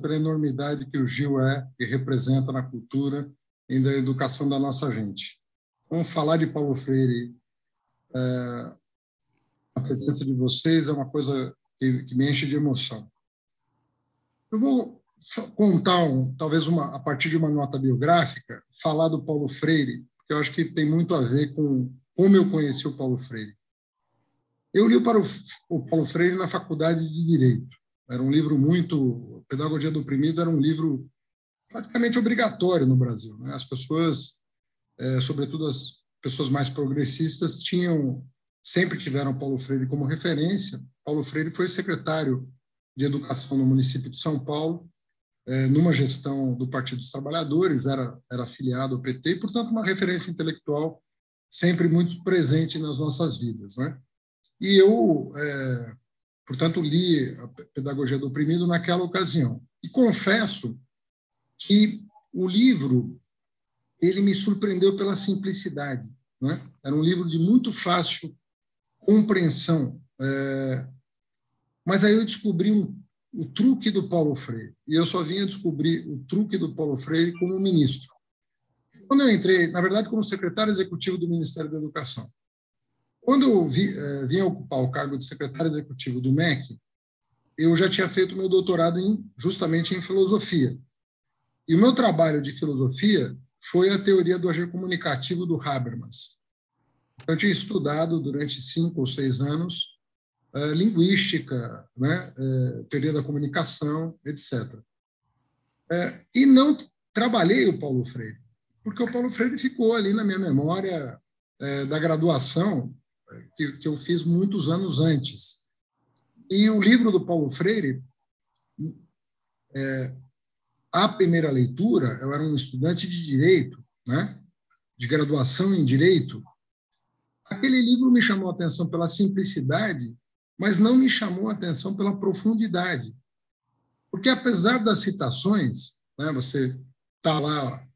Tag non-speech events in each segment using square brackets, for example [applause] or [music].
pela enormidade que o Gil é e representa na cultura e na educação da nossa gente. Vamos falar de Paulo Freire. É, a presença de vocês é uma coisa que, que me enche de emoção. Eu vou contar, um, talvez uma, a partir de uma nota biográfica, falar do Paulo Freire, que eu acho que tem muito a ver com como eu conheci o Paulo Freire. Eu li o Paulo Freire na faculdade de Direito. Era um livro muito. Pedagogia do Oprimido era um livro praticamente obrigatório no Brasil. Né? As pessoas, é, sobretudo as pessoas mais progressistas, tinham sempre tiveram Paulo Freire como referência. Paulo Freire foi secretário de Educação no município de São Paulo, é, numa gestão do Partido dos Trabalhadores, era, era afiliado ao PT, e, portanto, uma referência intelectual sempre muito presente nas nossas vidas. Né? E eu é, Portanto, li a Pedagogia do Oprimido naquela ocasião. E confesso que o livro ele me surpreendeu pela simplicidade. Né? Era um livro de muito fácil compreensão. É... Mas aí eu descobri um, o truque do Paulo Freire. E eu só vinha descobrir o truque do Paulo Freire como ministro. Quando eu entrei, na verdade, como secretário executivo do Ministério da Educação. Quando eu vi, uh, vim ocupar o cargo de secretário executivo do MEC, eu já tinha feito meu doutorado em, justamente em filosofia. E o meu trabalho de filosofia foi a teoria do agir comunicativo do Habermas. Eu tinha estudado durante cinco ou seis anos uh, linguística, né, uh, teoria da comunicação, etc. E não trabalhei o Paulo Freire, porque o Paulo Freire ficou ali na minha memória da graduação que, que eu fiz muitos anos antes. E o livro do Paulo Freire, é, a primeira leitura, eu era um estudante de direito, né, de graduação em direito. Aquele livro me chamou a atenção pela simplicidade, mas não me chamou a atenção pela profundidade. Porque, apesar das citações, né, você está lá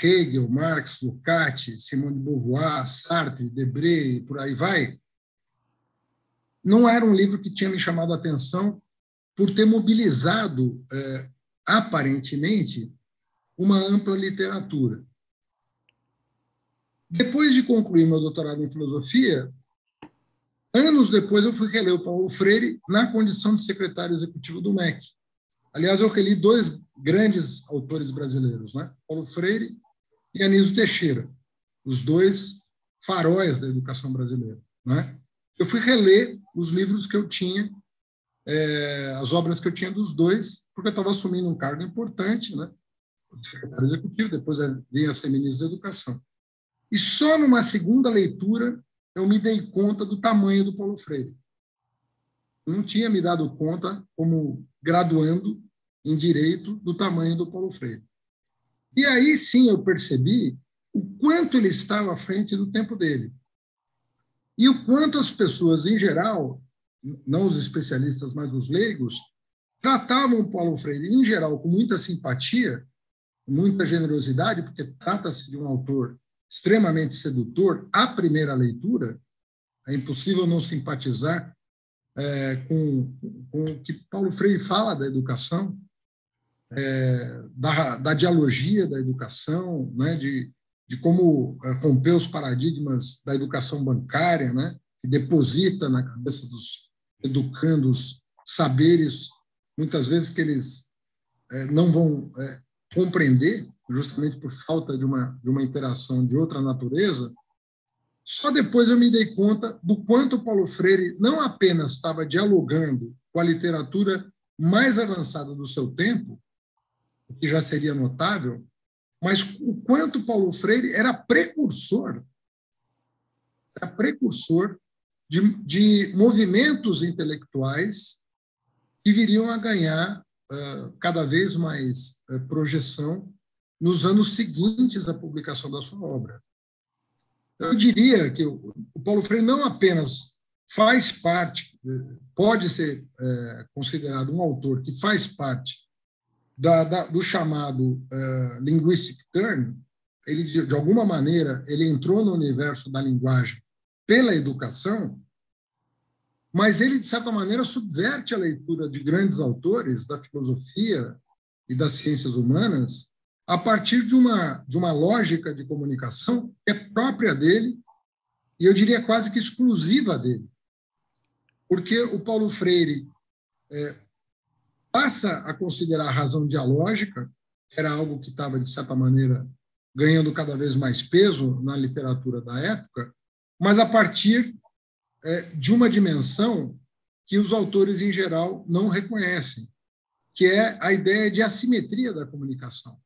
Hegel, Marx, Lukács, Simone de Beauvoir, Sartre, Debré e por aí vai, não era um livro que tinha me chamado a atenção por ter mobilizado, é, aparentemente, uma ampla literatura. Depois de concluir meu doutorado em filosofia, anos depois eu fui reler o Paulo Freire na condição de secretário executivo do MEC. Aliás, eu reli dois grandes autores brasileiros, né? Paulo Freire e Anísio Teixeira, os dois faróis da educação brasileira. Né? Eu fui reler os livros que eu tinha, é, as obras que eu tinha dos dois, porque eu estava assumindo um cargo importante, né? secretário executivo, depois vim a ser ministro da Educação. E só numa segunda leitura eu me dei conta do tamanho do Paulo Freire. Não tinha me dado conta, como graduando em Direito, do tamanho do Paulo Freire. E aí sim eu percebi o quanto ele estava à frente do tempo dele. E o quanto as pessoas, em geral, não os especialistas, mas os leigos, tratavam Paulo Freire, em geral, com muita simpatia, muita generosidade, porque trata-se de um autor extremamente sedutor à primeira leitura. É impossível não simpatizar é, com, com o que Paulo Freire fala da educação, é, da, da, dialogia da educação, né, de, de como é, romper os paradigmas da educação bancária, né, que deposita na cabeça dos educandos saberes, muitas vezes que eles é, não vão é, compreender, justamente por falta de uma, de uma interação de outra natureza. Só depois eu me dei conta do quanto Paulo Freire não apenas estava dialogando com a literatura mais avançada do seu tempo, que já seria notável, mas o quanto Paulo Freire era precursor, era precursor de, de movimentos intelectuais que viriam a ganhar uh, cada vez mais uh, projeção nos anos seguintes à publicação da sua obra. Eu diria que o, Paulo Freire não apenas faz parte, pode ser uh, considerado um autor que faz parte da, da, do chamado uh, linguistic turn, ele de, de, alguma maneira ele entrou no universo da linguagem pela educação, mas ele, de certa maneira, subverte a leitura de grandes autores da filosofia e das ciências humanas a partir de uma, de uma lógica de comunicação que é própria dele e eu diria quase que exclusiva dele. Porque o Paulo Freire é, passa a considerar a razão dialógica, era algo que estava, de certa maneira, ganhando cada vez mais peso na literatura da época, mas a partir é, de uma dimensão que os autores, em geral, não reconhecem, que é a ideia de assimetria da comunicação.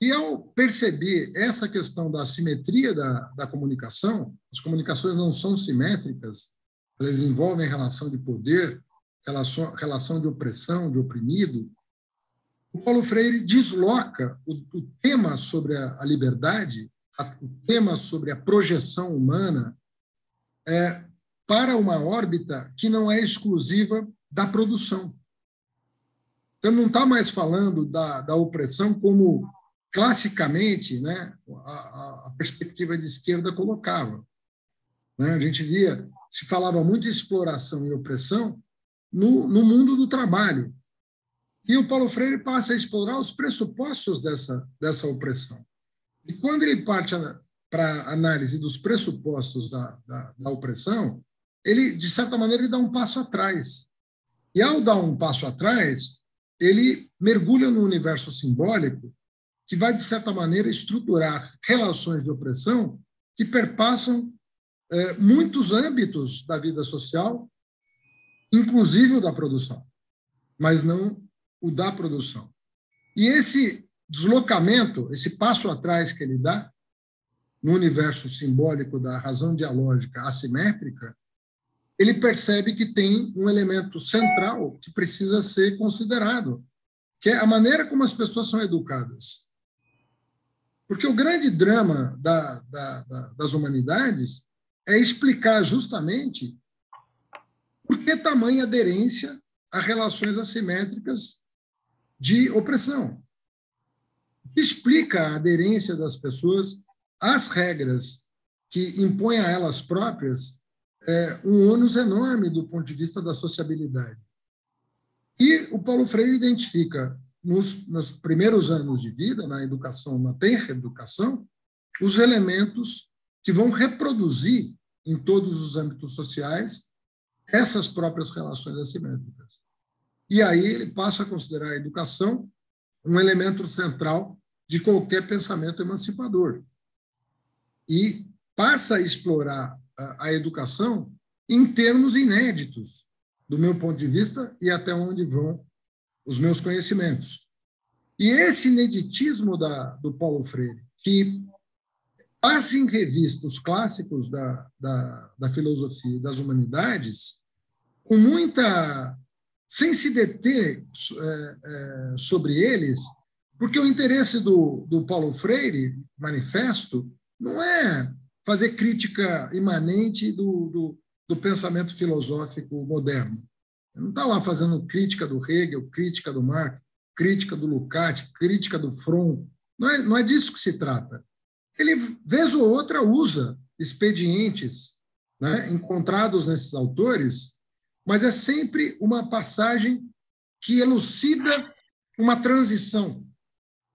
E ao perceber essa questão da assimetria da, da comunicação, as comunicações não são simétricas, elas envolvem relação de poder, relação, relação de opressão, de oprimido. O Paulo Freire desloca o, o tema sobre a, a liberdade, a, o tema sobre a projeção humana, é, para uma órbita que não é exclusiva da produção. Então, não está mais falando da, da opressão como classicamente, né, a, a, perspectiva de esquerda colocava. Né? A gente via, se falava muito de exploração e opressão no, no mundo do trabalho. E o Paulo Freire passa a explorar os pressupostos dessa, dessa opressão. E quando ele parte para a análise dos pressupostos da, da, da opressão, ele, de certa maneira, ele dá um passo atrás. E, ao dar um passo atrás, ele mergulha no universo simbólico que vai, de certa maneira, estruturar relações de opressão que perpassam é, muitos âmbitos da vida social, inclusive o da produção, mas não o da produção. E esse deslocamento, esse passo atrás que ele dá, no universo simbólico da razão dialógica assimétrica, ele percebe que tem um elemento central que precisa ser considerado, que é a maneira como as pessoas são educadas. Porque o grande drama da, da, da, das humanidades é explicar justamente por que tamanha aderência a relações assimétricas de opressão. Explica a aderência das pessoas às regras que impõem a elas próprias é, um ônus enorme do ponto de vista da sociabilidade. E o Paulo Freire identifica nos, nos primeiros anos de vida, na educação, na tenra educação, os elementos que vão reproduzir em todos os âmbitos sociais essas próprias relações assimétricas. E aí ele passa a considerar a educação um elemento central de qualquer pensamento emancipador. E passa a explorar a, a educação em termos inéditos, do meu ponto de vista, e até onde vão os meus conhecimentos. E esse ineditismo da, do Paulo Freire, que passa em revista os clássicos da, da, da filosofia e das humanidades, com muita. sem se deter é, é, sobre eles, porque o interesse do, do Paulo Freire, manifesto, não é fazer crítica imanente do, do, do pensamento filosófico moderno. Ele não está lá fazendo crítica do Hegel, crítica do Marx, crítica do Lukács, crítica do Fromm. Não é, não é disso que se trata. Ele, vez ou outra, usa expedientes né, encontrados nesses autores, mas é sempre uma passagem que elucida uma transição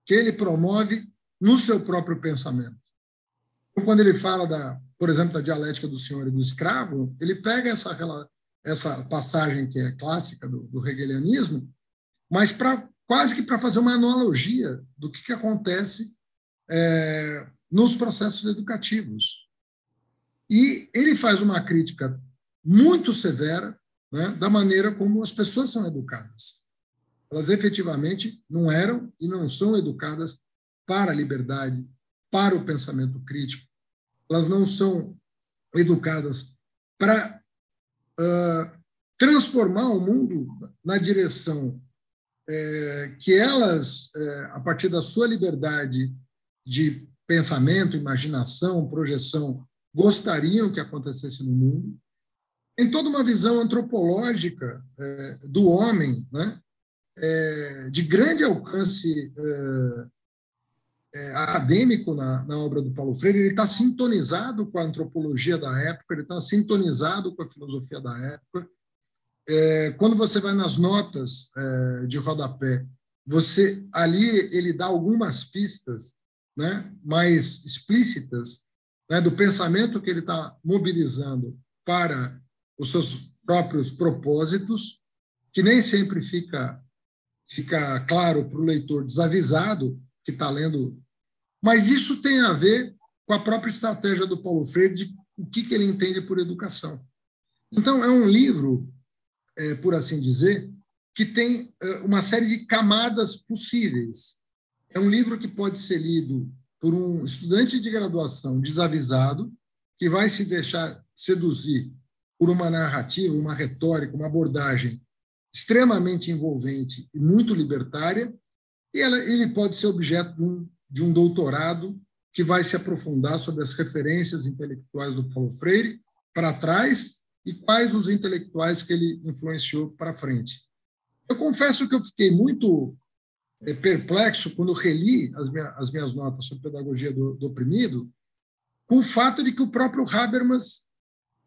que ele promove no seu próprio pensamento. Então, quando ele fala, da, por exemplo, da dialética do senhor e do escravo, ele pega essa, essa passagem que é clássica do, do hegelianismo, mas para quase que para fazer uma analogia do que, que acontece é, nos processos educativos. E ele faz uma crítica muito severa né, da maneira como as pessoas são educadas. Elas efetivamente não eram e não são educadas para a liberdade, para o pensamento crítico. Elas não são educadas para uh, transformar o mundo na direção é, que elas, é, a partir da sua liberdade de pensamento, imaginação, projeção, gostariam que acontecesse no mundo, em toda uma visão antropológica é, do homem, né, é, de grande alcance é, é, acadêmico na, na, obra do Paulo Freire, ele está sintonizado com a antropologia da época, ele está sintonizado com a filosofia da época. É, quando você vai nas notas é, de rodapé, você ali ele dá algumas pistas né, mais explícitas né, do pensamento que ele está mobilizando para os seus próprios propósitos, que nem sempre fica, fica claro para o leitor desavisado que está lendo mas isso tem a ver com a própria estratégia do Paulo Freire de o que, que ele entende por educação. Então, é um livro, é, por assim dizer, que tem é, uma série de camadas possíveis. É um livro que pode ser lido por um estudante de graduação desavisado, que vai se deixar seduzir por uma narrativa, uma retórica, uma abordagem extremamente envolvente e muito libertária, e ela, ele pode ser objeto de um de um doutorado que vai se aprofundar sobre as referências intelectuais do Paulo Freire para trás e quais os intelectuais que ele influenciou para frente. Eu confesso que eu fiquei muito é, perplexo quando reli as, minha, as, minhas notas sobre pedagogia do, do, oprimido, com o fato de que o próprio Habermas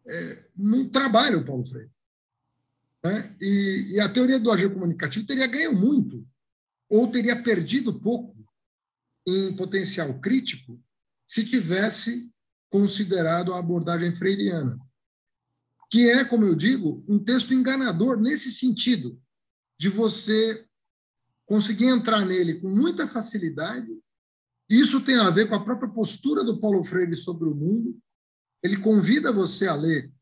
é, não trabalha o Paulo Freire. Né? E, e a teoria do agir comunicativo teria ganho muito, ou teria perdido pouco em potencial crítico se tivesse considerado a abordagem freiriana, que é, como eu digo, um texto enganador nesse sentido, de você conseguir entrar nele com muita facilidade. Isso tem a ver com a própria postura do Paulo Freire sobre o mundo. Ele convida você a ler,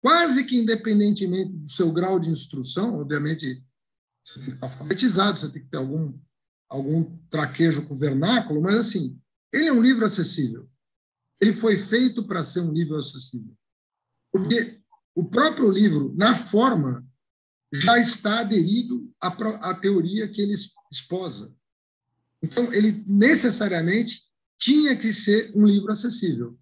quase que independentemente do seu grau de instrução, obviamente, você tem que estar alfabetizado, você tem que ter algum algum traquejo com vernáculo, mas assim, ele é um livro acessível. Ele foi feito para ser um livro acessível. Porque o próprio livro, na forma, já está aderido à, à teoria que ele esposa. Então, ele necessariamente tinha que ser um livro acessível.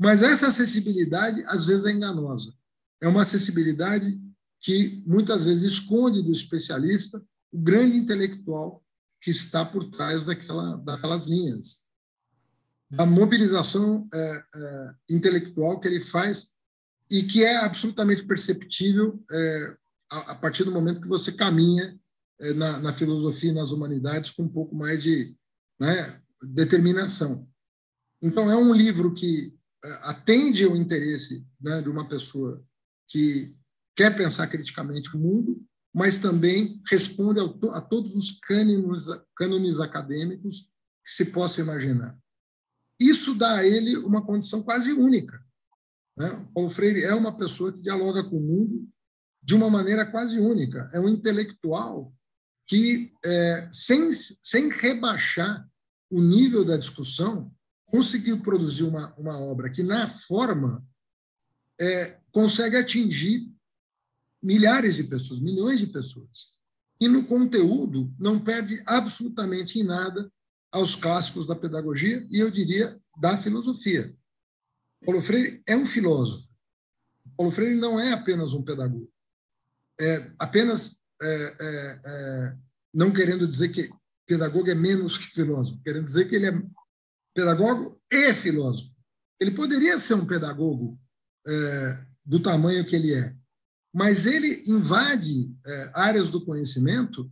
Mas essa acessibilidade, às vezes, é enganosa. É uma acessibilidade que muitas vezes esconde do especialista o grande intelectual que está por trás daquela, daquelas linhas. A mobilização é, é, intelectual que ele faz e que é absolutamente perceptível é, a, a, partir do momento que você caminha é, na, na, filosofia e nas humanidades com um pouco mais de né, determinação. Então, é um livro que atende ao interesse né, de uma pessoa que quer pensar criticamente o mundo, mas também responde a todos os cânones, cânones acadêmicos que se possa imaginar. Isso dá a ele uma condição quase única. Né? Paulo Freire é uma pessoa que dialoga com o mundo de uma maneira quase única. É um intelectual que, é, sem, sem rebaixar o nível da discussão, conseguiu produzir uma, uma obra que, na forma, é, consegue atingir milhares de pessoas, milhões de pessoas. E no conteúdo não perde absolutamente em nada aos clássicos da pedagogia e eu diria da filosofia. Paulo Freire é um filósofo. Paulo Freire não é apenas um pedagogo. É apenas é, é, é, não querendo dizer que pedagogo é menos que filósofo, querendo dizer que ele é pedagogo e filósofo. Ele poderia ser um pedagogo é, do tamanho que ele é, mas ele invade é, áreas do conhecimento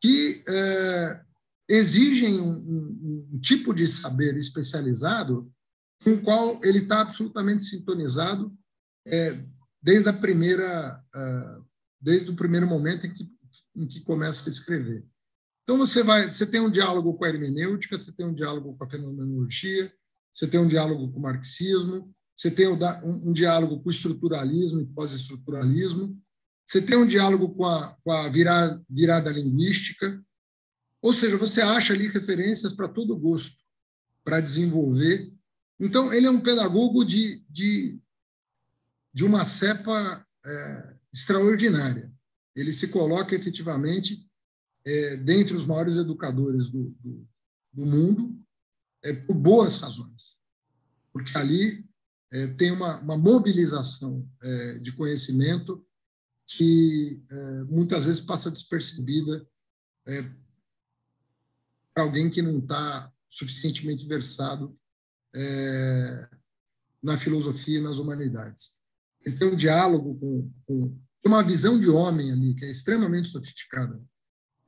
que é, exigem um, um, um, tipo de saber especializado com o qual ele está absolutamente sintonizado é, desde a primeira é, desde o primeiro momento em que, em que começa a escrever. Então você vai, você tem um diálogo com a hermenêutica, você tem um diálogo com a fenomenologia, você tem um diálogo com o marxismo, você tem um, um diálogo com o estruturalismo e pós-estruturalismo, você tem um diálogo com a, com a virada, virada linguística, ou seja, você acha ali referências para todo gosto, para desenvolver. Então, ele é um pedagogo de, de, de uma cepa é, extraordinária. Ele se coloca efetivamente é, dentre os maiores educadores do, do, do mundo, é, por boas razões. Porque ali é, tem uma, uma mobilização é, de conhecimento que é, muitas vezes passa despercebida é, para alguém que não está suficientemente versado na filosofia e nas humanidades. Ele tem um diálogo com, com uma visão de homem ali que é extremamente sofisticada.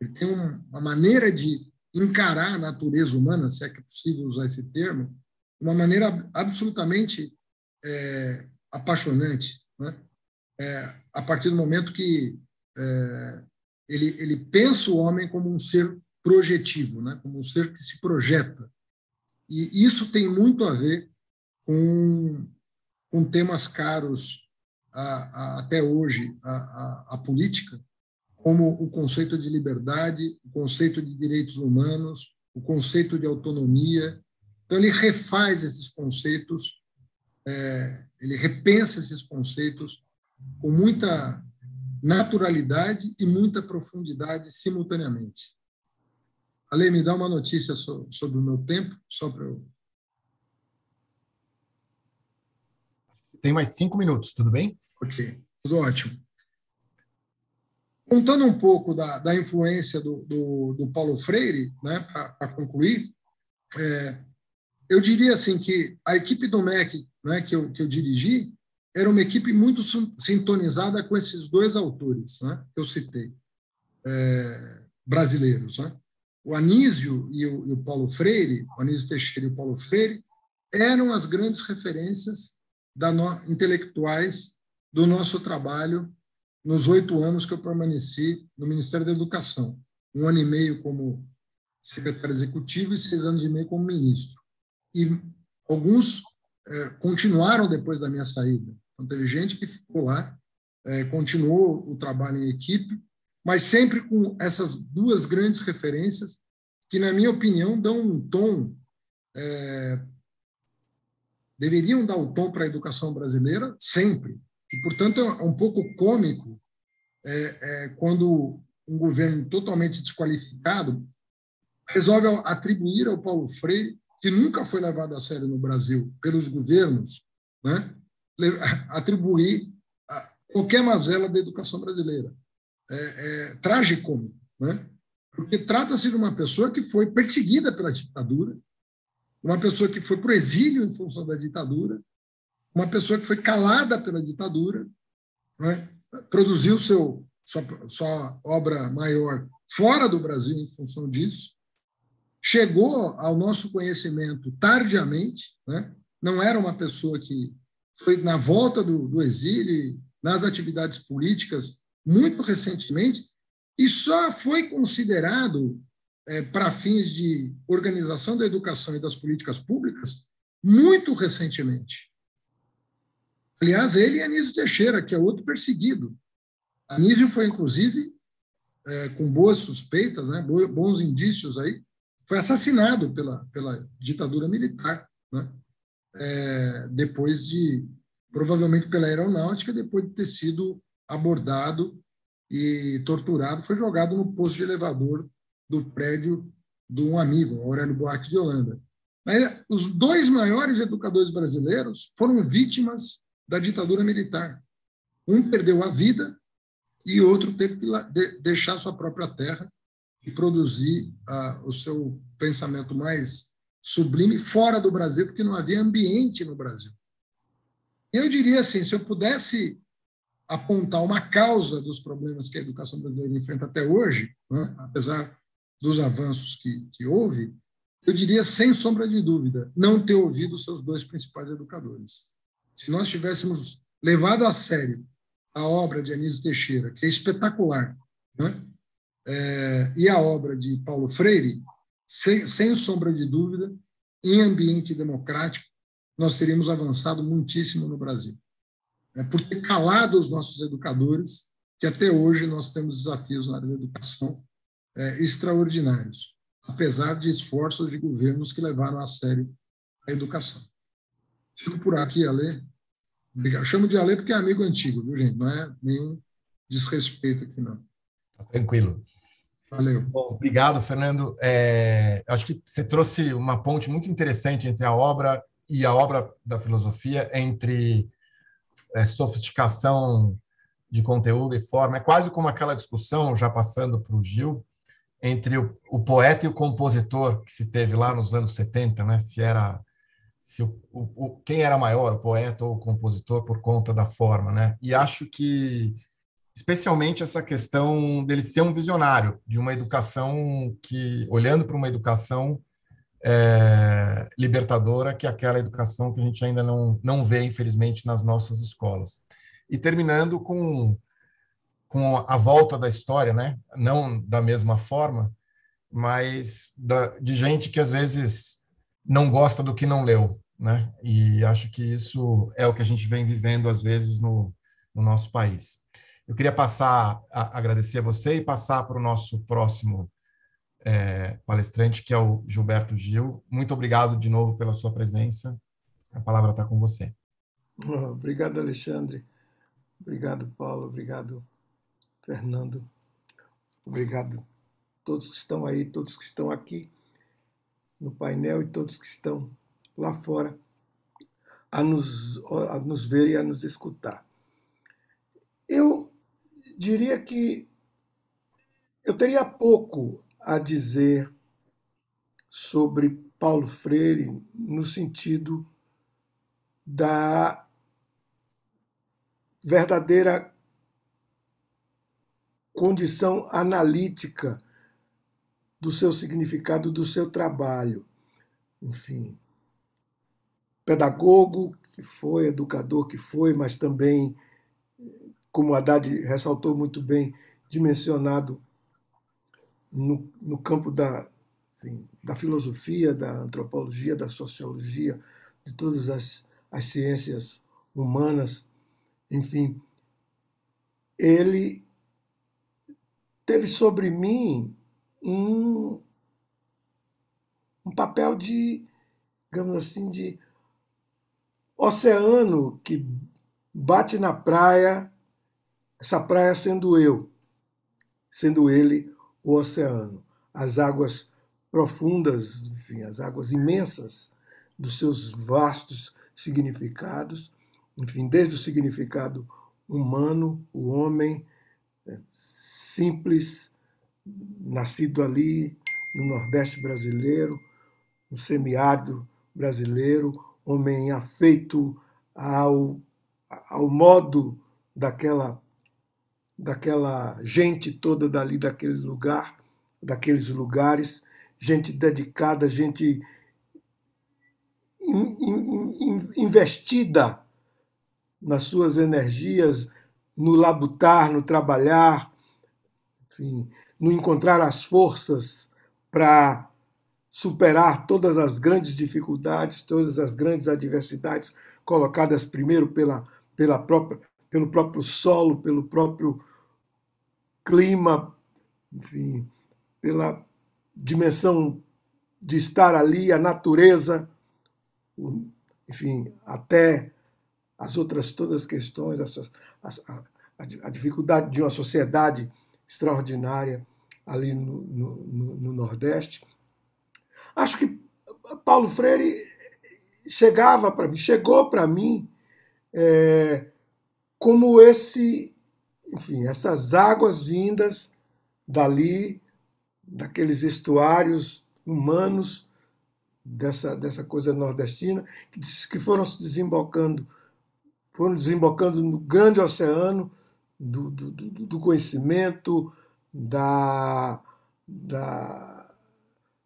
Ele tem uma maneira de encarar a natureza humana, se é que é possível usar esse termo, uma maneira absolutamente é, apaixonante, né? É, a partir do momento que é, ele, ele pensa o homem como um ser projetivo, né? como um ser que se projeta. E isso tem muito a ver com, com temas caros a, a, até hoje à política, como o conceito de liberdade, o conceito de direitos humanos, o conceito de autonomia. Então, ele refaz esses conceitos, é, ele repensa esses conceitos com muita naturalidade e muita profundidade simultaneamente. Ale, me dá uma notícia sobre o meu tempo, só para eu. Tem mais cinco minutos, tudo bem? Ok, tudo ótimo. Contando um pouco da, da influência do, do, do, Paulo Freire, né, para concluir, é, eu diria assim que a equipe do MEC né, que, eu, que eu dirigi era uma equipe muito sintonizada com esses dois autores né, que eu citei, é, brasileiros. Né? O Anísio e o, e o, Paulo Freire, o Anísio Teixeira e o Paulo Freire, eram as grandes referências da no, intelectuais do nosso trabalho nos oito anos que eu permaneci no Ministério da Educação. Um ano e meio como secretário executivo e seis anos e meio como ministro. E alguns é, continuaram depois da minha saída. Então, teve gente que ficou lá, é, continuou o trabalho em equipe, mas sempre com essas duas grandes referências que, na minha opinião, dão um tom, é, deveriam dar o tom para a educação brasileira sempre. E, portanto, é um pouco cômico é, é, quando um governo totalmente desqualificado resolve atribuir ao Paulo Freire, que nunca foi levado a sério no Brasil pelos governos, né, [laughs] atribuir qualquer mazela da educação brasileira. É, é trágico, né? porque trata-se de uma pessoa que foi perseguida pela ditadura, uma pessoa que foi para o exílio em função da ditadura, uma pessoa que foi calada pela ditadura, né? produziu seu, sua, sua obra maior fora do Brasil em função disso, chegou ao nosso conhecimento tardiamente, né? não era uma pessoa que foi na volta do, do exílio, nas atividades políticas, muito recentemente, e só foi considerado é, para fins de organização da educação e das políticas públicas muito recentemente. Aliás, ele e Anísio Teixeira, que é outro perseguido. Anísio foi, inclusive, é, com boas suspeitas, né, bons indícios aí, foi assassinado pela, pela ditadura militar. Né? é, depois de, provavelmente pela aeronáutica, depois de ter sido abordado e torturado, foi jogado no posto de elevador do prédio de um amigo, Aurélio Buarque de Holanda. Mas os dois maiores educadores brasileiros foram vítimas da ditadura militar. Um perdeu a vida e outro teve que deixar sua própria terra e produzir ah, o seu pensamento mais sublime fora do Brasil, porque não havia ambiente no Brasil. Eu diria assim, se eu pudesse apontar uma causa dos problemas que a educação brasileira enfrenta até hoje, né, apesar dos avanços que, que houve, eu diria, sem sombra de dúvida, não ter ouvido seus dois principais educadores. Se nós tivéssemos levado a sério a obra de Anísio Teixeira, que é espetacular, né? é, e a obra de Paulo Freire, sem, sem sombra de dúvida, em ambiente democrático, nós teríamos avançado muitíssimo no Brasil. É por ter calado os nossos educadores, que até hoje nós temos desafios na área da educação é, extraordinários, apesar de esforços de governos que levaram a sério a educação. Fico por aqui, Ale. Obrigado. Chamo de Ale porque é amigo antigo, viu, gente? Não é nenhum desrespeito aqui, não. Tá tranquilo. Valeu. Bom, obrigado, Fernando. É, acho que você trouxe uma ponte muito interessante entre a obra e a obra da filosofia, entre é, sofisticação de conteúdo e forma. É quase como aquela discussão, já passando para o Gil, entre o, o, poeta e o compositor que se teve lá nos anos 70, né? Se era se o, o, quem era maior, o poeta ou o compositor por conta da forma, né? E acho que especialmente essa questão dele ser um visionário de uma educação que olhando para uma educação é, libertadora, que é aquela educação que a gente ainda não não vê infelizmente nas nossas escolas. E terminando com com a volta da história, né? Não da mesma forma, mas da, de gente que às vezes não gosta do que não leu, né? E acho que isso é o que a gente vem vivendo às vezes no, no nosso país. Eu queria passar a agradecer a você e passar para o nosso próximo é, palestrante, que é o Gilberto Gil. Muito obrigado de novo pela sua presença. A palavra está com você. Obrigado, Alexandre. Obrigado, Paulo. Obrigado, Fernando. Obrigado todos que estão aí, todos que estão aqui no painel e todos que estão lá fora a nos, a nos ver e a nos escutar. Eu diria que eu teria pouco a dizer sobre Paulo Freire no sentido da verdadeira condição analítica do seu significado, do seu trabalho. Enfim, pedagogo que foi, educador que foi, mas também, como Haddad ressaltou muito bem, dimensionado no, no campo da, enfim, da filosofia, da antropologia, da sociologia, de todas as, as ciências humanas, enfim, ele teve sobre mim um, um papel de, digamos assim, de oceano que bate na praia, essa praia sendo eu, sendo ele o oceano. As águas profundas, enfim, as águas imensas dos seus vastos significados, enfim, desde o significado humano, o homem, simples, nascido ali no Nordeste brasileiro, no semiárido brasileiro, homem afeito ao, ao modo daquela, daquela gente toda dali, daquele lugar, daqueles lugares, gente dedicada, gente investida nas suas energias, no labutar, no trabalhar, enfim, no encontrar as forças para superar todas as grandes dificuldades, todas as grandes adversidades colocadas primeiro pela, pela própria, pelo próprio solo, pelo próprio clima, enfim, pela dimensão de estar ali, a natureza, enfim, até as outras todas as questões, a, a, a dificuldade de uma sociedade extraordinária ali no, no, no Nordeste. Acho que Paulo Freire chegava para mim, chegou para mim é, como esse, enfim, essas águas vindas dali, daqueles estuários humanos dessa, dessa coisa nordestina, que, que foram se desembocando, foram desembocando no grande oceano do, do, do conhecimento, da, da,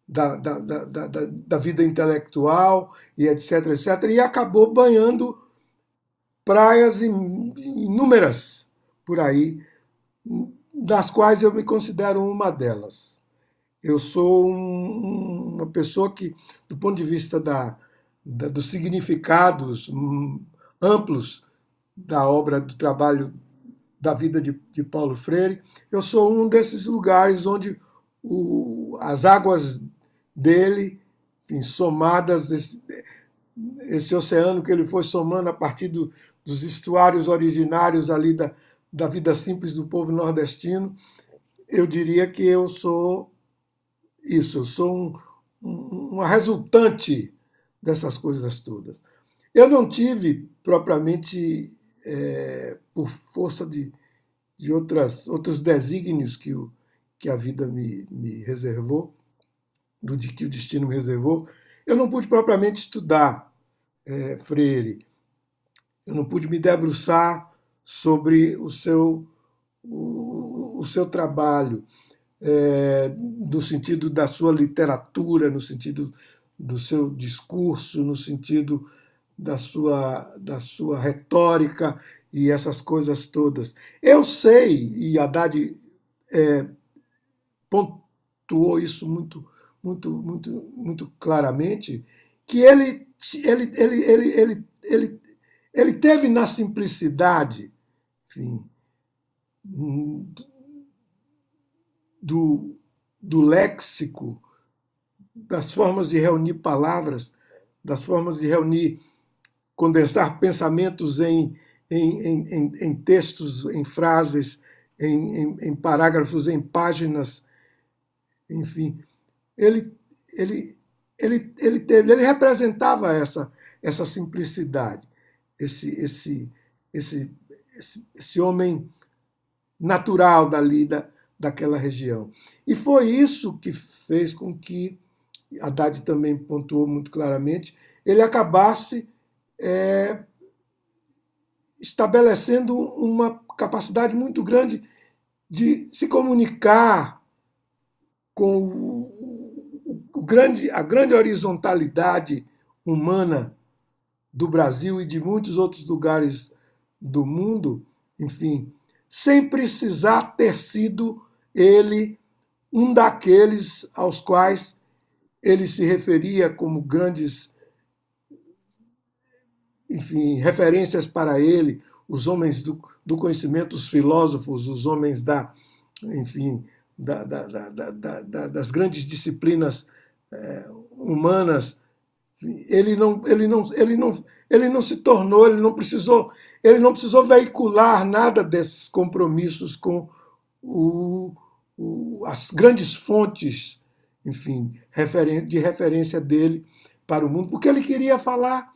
da, da, da, da, vida intelectual e etc, etc, e acabou banhando praias inúmeras por aí, das quais eu me considero uma delas. Eu sou um, uma pessoa que, do ponto de vista da, da, dos significados hum, amplos da obra, do trabalho da vida de, de Paulo Freire. Eu sou um desses lugares onde o, as águas dele, enfim, somadas, esse, esse, oceano que ele foi somando a partir do, dos estuários originários ali da, da vida simples do povo nordestino, eu diria que eu sou isso, eu sou um, um, uma resultante dessas coisas todas. Eu não tive propriamente é, por força de, de outras, outros desígnios que o, que a vida me, me reservou, do que o destino me reservou. Eu não pude propriamente estudar é, Freire, eu não pude me debruçar sobre o seu, o, o seu trabalho, é, no sentido da sua literatura, no sentido do seu discurso, no sentido da sua, da sua retórica e essas coisas todas. Eu sei, e Haddad é, pontuou isso muito, muito, muito, muito claramente, que ele, ele, ele, ele, ele, ele, ele teve na simplicidade, enfim, do, do léxico, das formas de reunir palavras, das formas de reunir, condensar pensamentos em, em, em, em textos, em frases, em, parágrafos, em páginas, enfim. Ele, ele, ele, ele, teve, ele representava essa, essa simplicidade, esse, esse, esse, esse, homem natural da, daquela região. E foi isso que fez com que, Haddad também pontuou muito claramente, ele acabasse é, estabelecendo uma capacidade muito grande de se comunicar com o, o grande, a grande horizontalidade humana do Brasil e de muitos outros lugares do mundo, enfim, sem precisar ter sido ele um daqueles aos quais ele se referia como grandes, enfim, referências para ele, os homens do, do conhecimento, os filósofos, os homens da, enfim, da, da, da, das grandes disciplinas é, humanas. Ele não, ele, não, ele, não, ele não se tornou, ele não precisou, ele não precisou veicular nada desses compromissos com o, o, as grandes fontes, enfim, de referência dele para o mundo, porque ele queria falar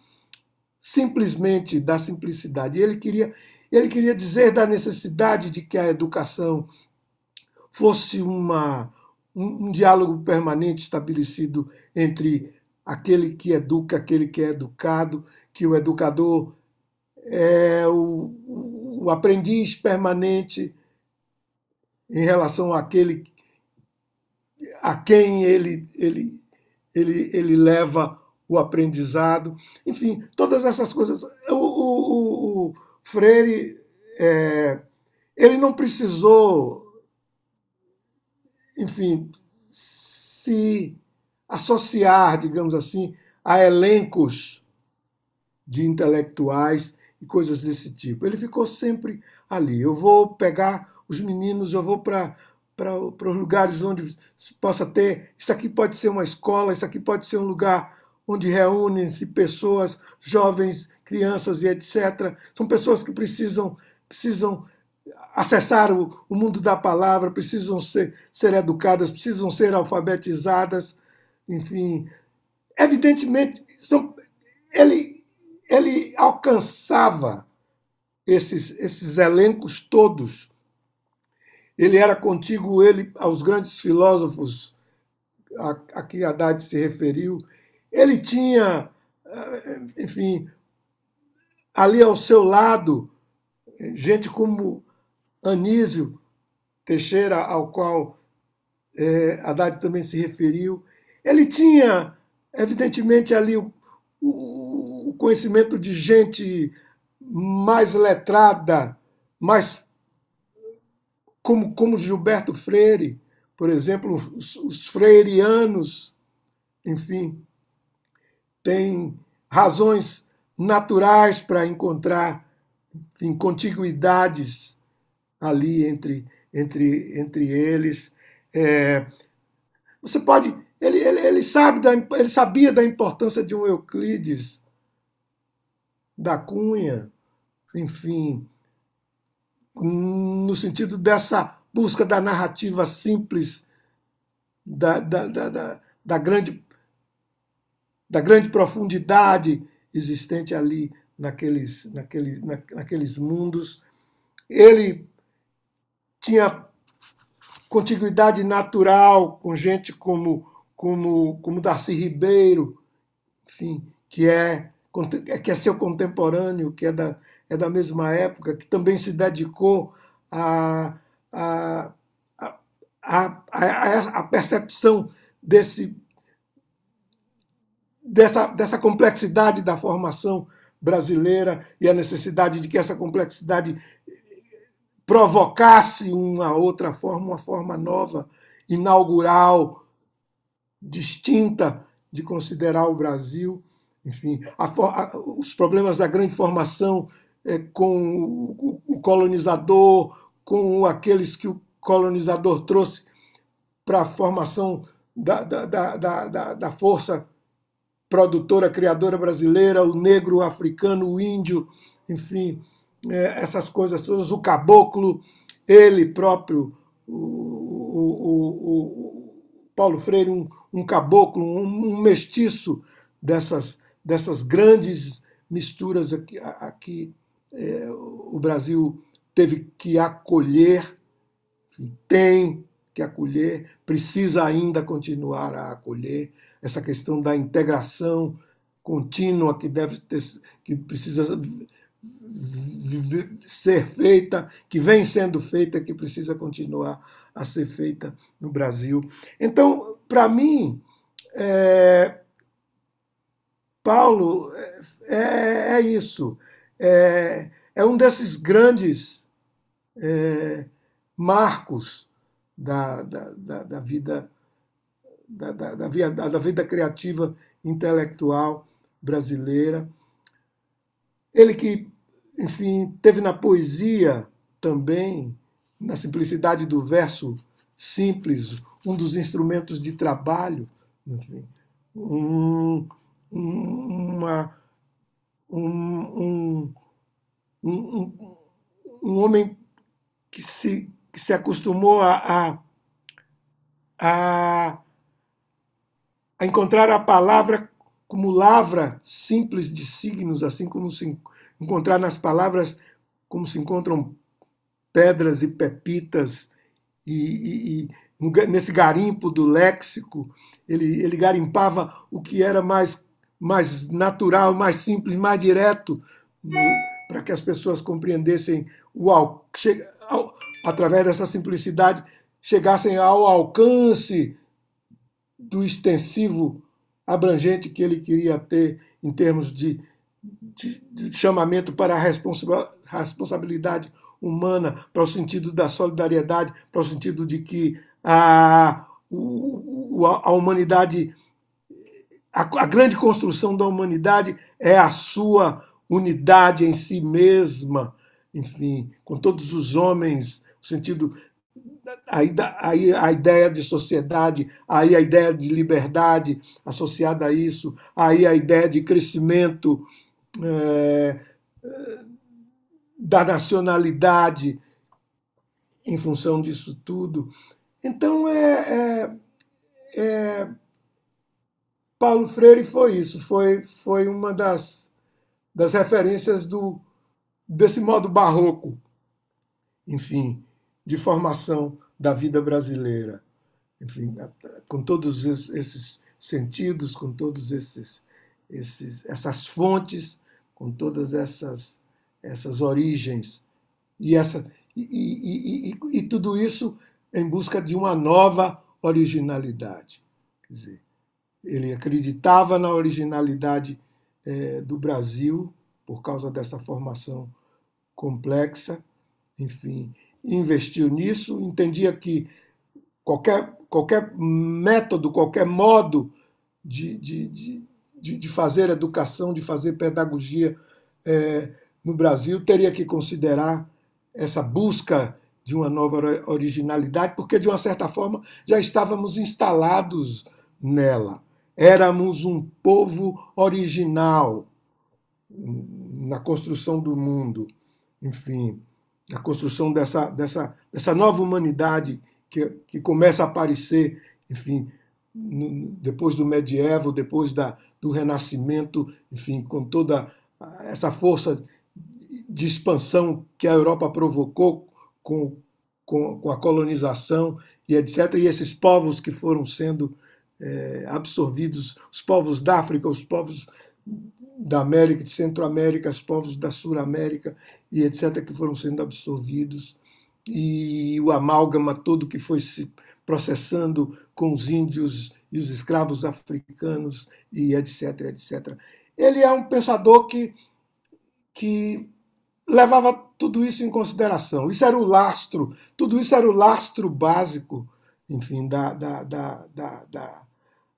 simplesmente da simplicidade. Ele queria, ele queria dizer da necessidade de que a educação fosse uma, um, um diálogo permanente estabelecido entre aquele que educa, aquele que é educado, que o educador é o, o aprendiz permanente em relação àquele a quem ele, ele, ele, ele leva o aprendizado. Enfim, todas essas coisas. O, o, o Freire é, ele não precisou, enfim, se associar, digamos assim, a elencos de intelectuais e coisas desse tipo. Ele ficou sempre ali. Eu vou pegar os meninos, eu vou para para os lugares onde possa ter. Isso aqui pode ser uma escola, isso aqui pode ser um lugar onde reúnem-se pessoas, jovens, crianças e etc. São pessoas que precisam, precisam acessar o, o mundo da palavra, precisam ser, ser educadas, precisam ser alfabetizadas, enfim. Evidentemente, são, ele, ele alcançava esses, esses elencos todos. Ele era contigo, ele, aos grandes filósofos a, a que Haddad se referiu. Ele tinha, eh, enfim, ali ao seu lado, gente como Anísio Teixeira, ao qual é, Haddad também se referiu. Ele tinha, evidentemente, ali o, o, o conhecimento de gente mais letrada, mais como, como Gilberto Freire, por exemplo, os, os freirianos, enfim, têm razões naturais para encontrar enfim, contiguidades ali entre, entre, entre eles. É, você pode. Ele, ele, ele, sabe da, ele sabia da importância de um Euclides da Cunha, enfim, no sentido dessa busca da narrativa simples, da, da, da, da, da grande, da grande profundidade existente ali naqueles, naqueles, naqueles mundos. Ele tinha contiguidade natural com gente como, como, como Darcy Ribeiro, enfim, que é, que é seu contemporâneo, que é da, é da mesma época, que também se dedicou a, a, a, a, a percepção desse, dessa, dessa complexidade da formação brasileira e a necessidade de que essa complexidade provocasse uma outra forma, uma forma nova, inaugural, distinta de considerar o Brasil. Enfim, a, a, os problemas da grande formação é, com o, o colonizador, com aqueles que o colonizador trouxe para a formação da, da, da, da, da força produtora, criadora brasileira, o negro, o africano, o índio, enfim, é, essas coisas todas, o caboclo, ele próprio, o, o, o, Paulo Freire, um, um caboclo, um, um, mestiço dessas, dessas grandes misturas aqui, aqui é, o Brasil teve que acolher, tem que acolher, precisa ainda continuar a acolher essa questão da integração contínua que deve ter, que precisa ser feita, que vem sendo feita, que precisa continuar a ser feita no Brasil. Então, para mim, é, Paulo é, é isso. É, é, um desses grandes é, marcos da, da, da, da vida da, da, da, vida, da vida criativa intelectual brasileira. Ele que, enfim, teve na poesia também, na simplicidade do verso simples, um dos instrumentos de trabalho, enfim, um, uma, um, um, um, um homem que se que se acostumou a, a, a, a encontrar a palavra como lavra simples de signos, assim como se encontrar nas palavras como se encontram pedras e pepitas, e, e, e nesse garimpo do léxico, ele, ele garimpava o que era mais, mais natural, mais simples, mais direto, para que as pessoas compreendessem o, através dessa simplicidade, chegassem ao alcance do extensivo abrangente que ele queria ter em termos de, de, de chamamento para a responsabilidade humana, para o sentido da solidariedade, para o sentido de que a, a humanidade, a, a grande construção da humanidade é a sua unidade em si mesma, enfim, com todos os homens sentido aí, a ideia de sociedade, aí a ideia de liberdade associada a isso, aí a ideia de crescimento é, da nacionalidade em função disso tudo. Então é, é, é Paulo Freire foi isso, foi, foi uma das, das referências do, desse modo barroco, enfim, de formação da vida brasileira. Enfim, com todos esses sentidos, com todos esses, esses essas fontes, com todas essas essas origens e essa e, e, e, e, tudo isso em busca de uma nova originalidade. Quer dizer, ele acreditava na originalidade é, do Brasil por causa dessa formação complexa, enfim, investiu nisso, entendia que qualquer, qualquer método, qualquer modo de, de, de, de fazer educação, de fazer pedagogia é, no Brasil, teria que considerar essa busca de uma nova originalidade, porque, de uma certa forma, já estávamos instalados nela. Éramos um povo original na construção do mundo. Enfim, a construção dessa, dessa, dessa nova humanidade que, que começa a aparecer, enfim, depois do medievo, depois da, do renascimento, enfim, com toda essa força de expansão que a Europa provocou com, com, com a colonização, e etc. E esses povos que foram sendo é, absorvidos, os povos da África, os povos da América, de Centro-América, os povos da Sul-América e etc., que foram sendo absorvidos, e o amálgama todo que foi se processando com os índios e os escravos africanos e etc, etc. Ele é um pensador que, que levava tudo isso em consideração. Isso era o lastro, tudo isso era o lastro básico, enfim, da, da, da, da,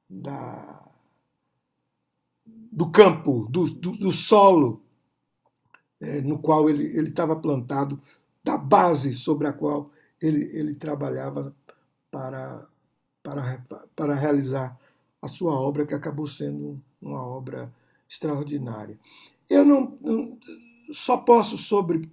da do campo, do, do, do solo é, no qual ele estava plantado, da base sobre a qual ele, ele trabalhava para, para, para realizar a sua obra, que acabou sendo uma obra extraordinária. Eu não, não só posso sobre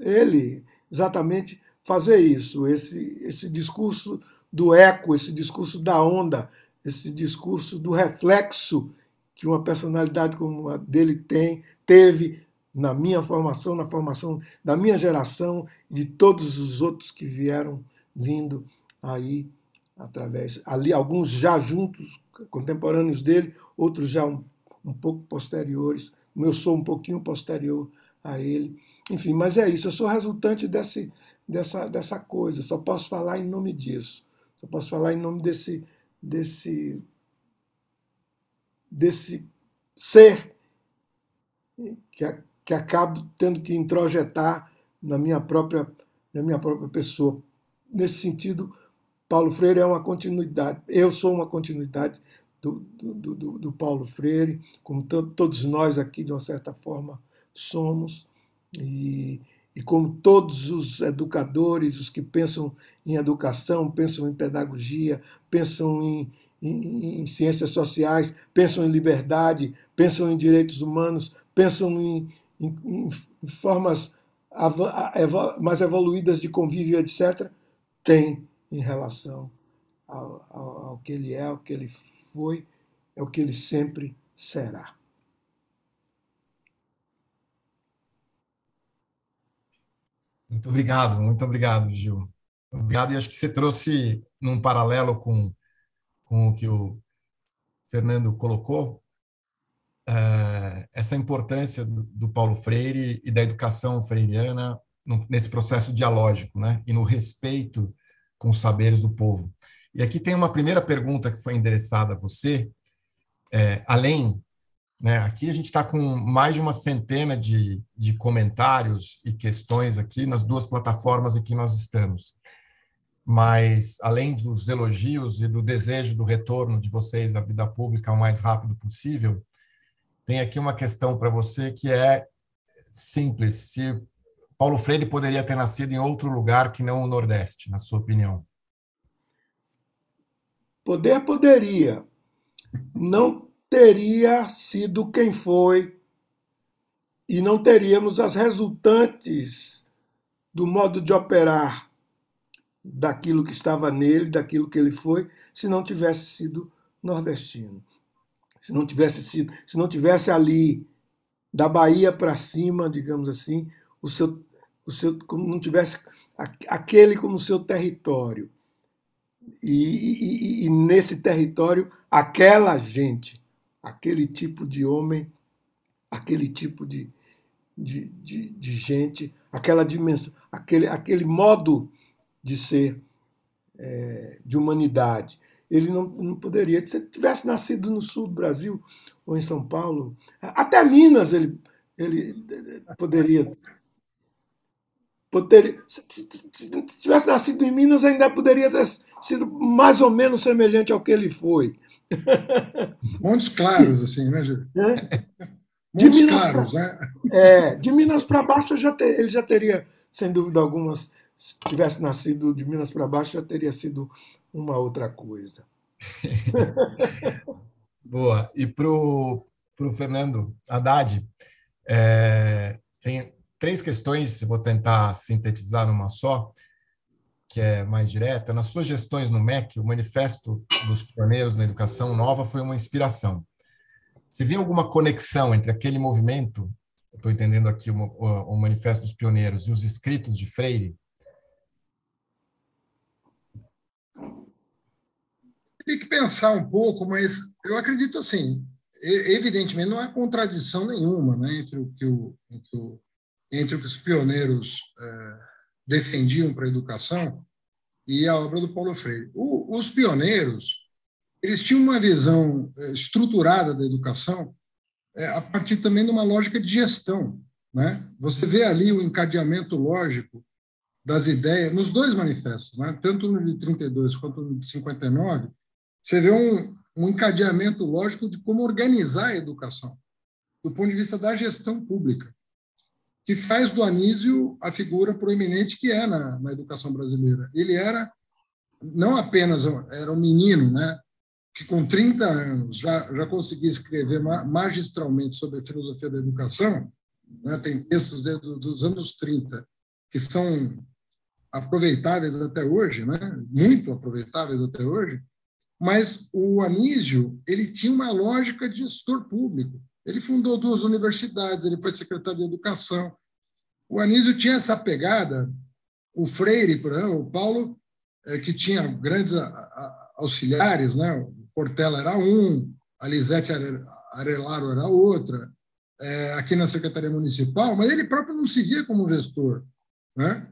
ele exatamente fazer isso, esse, esse discurso do eco, esse discurso da onda, esse discurso do reflexo que uma personalidade como a dele tem, teve na minha formação, na formação da minha geração e de todos os outros que vieram vindo aí através ali alguns já juntos contemporâneos dele, outros já um, um pouco posteriores. Eu sou um pouquinho posterior a ele. Enfim, mas é isso. Eu sou resultante desse, dessa, dessa coisa. Só posso falar em nome disso. Só posso falar em nome desse, desse, desse ser que, que acabo tendo que introjetar na minha própria, na minha própria pessoa. Nesse sentido, Paulo Freire é uma continuidade. Eu sou uma continuidade do, do, do, do Paulo Freire, como todos nós aqui, de uma certa forma, somos. E, e como todos os educadores, os que pensam em educação, pensam em pedagogia, pensam em, em, em, ciências sociais, pensam em liberdade, pensam em direitos humanos, pensam em, em, em formas mais evoluídas de convívio, etc., tem em relação ao, ao, ao que ele é, ao que ele foi, é o que ele sempre será. Muito obrigado, muito obrigado, Gil. Obrigado, e acho que você trouxe num paralelo com, com o que o Fernando colocou, é, essa importância do, do, Paulo Freire e da educação freiriana no, nesse processo dialógico, né? E no respeito com os saberes do povo. E aqui tem uma primeira pergunta que foi endereçada a você, é, além, né? Aqui a gente está com mais de uma centena de, de comentários e questões aqui nas duas plataformas em que nós estamos. Mas, além dos elogios e do desejo do retorno de vocês à vida pública o mais rápido possível, tem aqui uma questão para você que é simples. Se Paulo Freire poderia ter nascido em outro lugar que não o Nordeste, na sua opinião? Poder poderia. Não teria sido quem foi e não teríamos as resultantes do modo de operar daquilo que estava nele, daquilo que ele foi, se não tivesse sido nordestino se não tivesse sido, se não tivesse ali da Bahia para cima, digamos assim, o seu, o seu, como não tivesse aquele como seu território. E, e, e, nesse território, aquela gente, aquele tipo de homem, aquele tipo de, de, de, de gente, aquela dimensão, aquele, aquele modo de ser é, de humanidade ele não, não poderia. Se ele tivesse nascido no sul do Brasil ou em São Paulo, até Minas ele, ele poderia. poderia se, tivesse nascido em Minas, ainda poderia ter sido mais ou menos semelhante ao que ele foi. [laughs] Montes Claros, assim, né, Júlio? É? Montes Minas Claros, pra, né? É, de Minas para baixo já ter, ele já teria, sem dúvida alguma, se tivesse nascido de Minas para baixo, já teria sido uma outra coisa. [laughs] Boa. E para o Fernando Haddad, é, tem três questões, vou tentar sintetizar numa só, que é mais direta. Nas suas gestões no MEC, o Manifesto dos Pioneiros na Educação Nova foi uma inspiração. Você viu alguma conexão entre aquele movimento, estou entendendo aqui o, o, o Manifesto dos Pioneiros, e os escritos de Freire? Tem que pensar um pouco, mas eu acredito assim, evidentemente não há contradição nenhuma né, entre, o que o, entre, o, entre o que os pioneiros é, defendiam para a educação e a obra do Paulo Freire. O, os pioneiros eles tinham uma visão é, estruturada da educação é, a partir também de uma lógica de gestão. Né? Você vê ali o encadeamento lógico das ideias nos dois manifestos, né? tanto no de 32 quanto no de 59, você vê um, um encadeamento lógico de como organizar a educação, do ponto de vista da gestão pública, que faz do Anísio a figura proeminente que é na, na educação brasileira. Ele era não apenas era um menino, né, que com 30 anos já, já conseguia escrever magistralmente sobre a filosofia da educação, né, tem textos de, dos anos 30 que são aproveitáveis até hoje, né, muito aproveitáveis até hoje, mas o Anísio ele tinha uma lógica de gestor público. Ele fundou duas universidades, ele foi secretário de Educação. O Anísio tinha essa pegada, o Freire, por exemplo, o Paulo, é, que tinha grandes auxiliares, né? o Portela era um, a Lisete Arelaro era outra, é, aqui na Secretaria Municipal, mas ele próprio não se via como gestor. Né?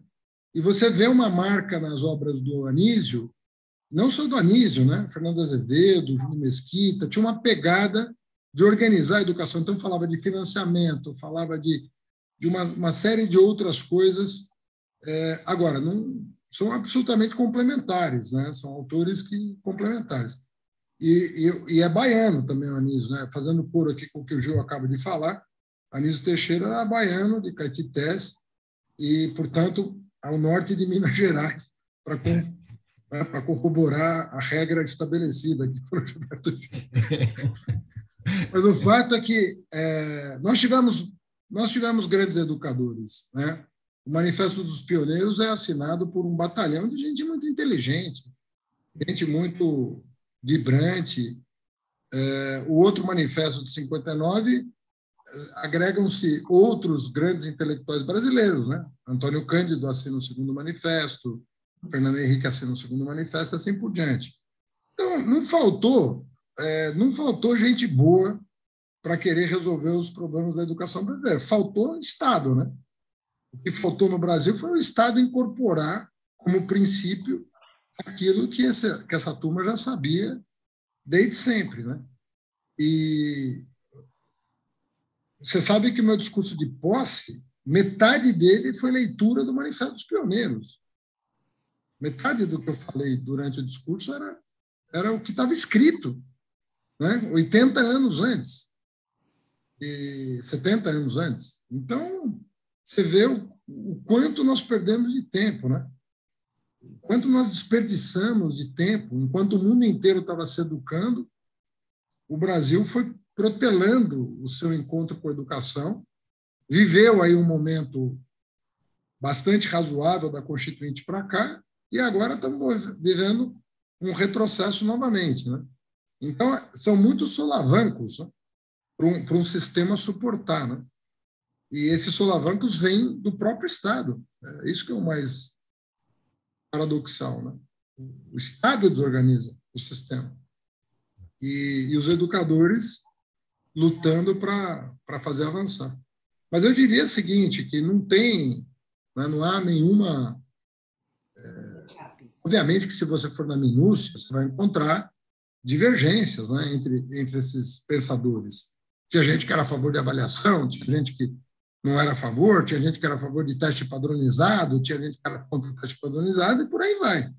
E você vê uma marca nas obras do Anísio não só do Anísio, né? Fernando Azevedo, Júlio Mesquita, tinha uma pegada de organizar a educação. Então, falava de financiamento, falava de, de uma, uma série de outras coisas. É, agora, não são absolutamente complementares, né? são autores que complementares. E, e, e é baiano também o Anísio, né? fazendo coro aqui com o que o Gil acaba de falar. Anísio Teixeira era baiano, de Caetités, e, portanto, ao norte de Minas Gerais, para né, para corroborar a regra estabelecida aqui pelo Gilberto [laughs] Mas o fato é que é, nós, tivemos, nós tivemos grandes educadores. Né? O Manifesto dos Pioneiros é assinado por um batalhão de gente muito inteligente, gente muito vibrante. É, o outro manifesto de 59 é, agregam-se outros grandes intelectuais brasileiros, né? Antônio Cândido assina o segundo manifesto, Fernando Henrique assina o segundo manifesto, assim por diante. Então, não faltou, é, não faltou gente boa para querer resolver os problemas da educação brasileira. Faltou Estado, né? O que faltou no Brasil foi o Estado incorporar como princípio aquilo que essa, que essa turma já sabia desde sempre, né? E você sabe que o meu discurso de posse, metade dele foi leitura do Manifesto dos Pioneiros. Metade do que eu falei durante o discurso era, era o que estava escrito, né? 80 anos antes, e 70 anos antes. Então, você vê o, o quanto nós perdemos de tempo, né? Quanto nós desperdiçamos de tempo, enquanto o mundo inteiro estava se educando, o Brasil foi protelando o seu encontro com a educação, viveu aí um momento bastante razoável da Constituinte para cá, e agora estamos vivendo um retrocesso novamente. Né? Então, são muitos solavancos né? para um, um sistema suportar. Né? E esses solavancos vêm do próprio Estado. É isso que é o mais paradoxal. Né? O Estado desorganiza o sistema. E, e os educadores lutando para fazer avançar. Mas eu diria o seguinte, que não tem, né, não há nenhuma Obviamente que se você for na minúcia, você vai encontrar divergências né, entre, entre esses pensadores. Tinha gente que era a favor de avaliação, tinha gente que não era a favor, tinha gente que era a favor de teste padronizado, tinha gente que era contra o teste padronizado, e por aí vai.